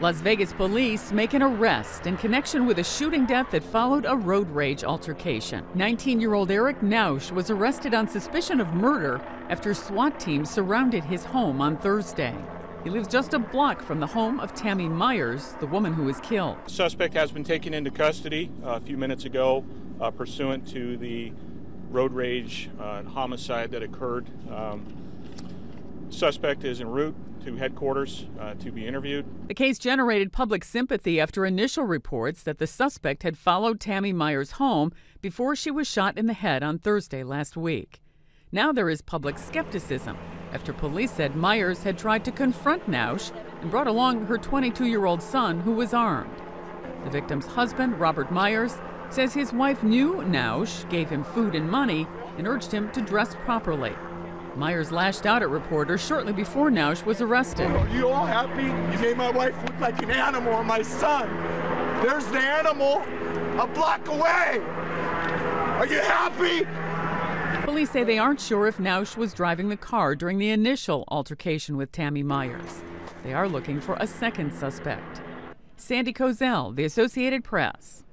Las Vegas police make an arrest in connection with a shooting death that followed a road rage altercation. 19 year old Erich Nowsch was arrested on suspicion of murder after SWAT teams surrounded his home on Thursday. He lives just a block from the home of Tammy Meyers, the woman who was killed. The Suspect has been taken into custody uh, a few minutes ago uh, pursuant to the road rage uh, homicide that occurred. Um, suspect is en route to headquarters uh, to be interviewed. The case generated public sympathy after initial reports that the suspect had followed Tammy Meyers home before she was shot in the head on Thursday last week. Now there is public skepticism after police said Meyers had tried to confront Nowsch and brought along her 22 year old son, who was armed. The victim's husband, Robert Meyers, says his wife knew Nowsch, gave him food and money, and urged him to dress properly. Meyers lashed out at reporters shortly before Nowsch was arrested. Are you all happy? You made my wife look like an animal and my son. There's the animal a block away. Are you happy? Police say they aren't sure if Nowsch was driving the car during the initial altercation with Tammy Meyers. They are looking for a second suspect. Sandy Kozel, The Associated Press.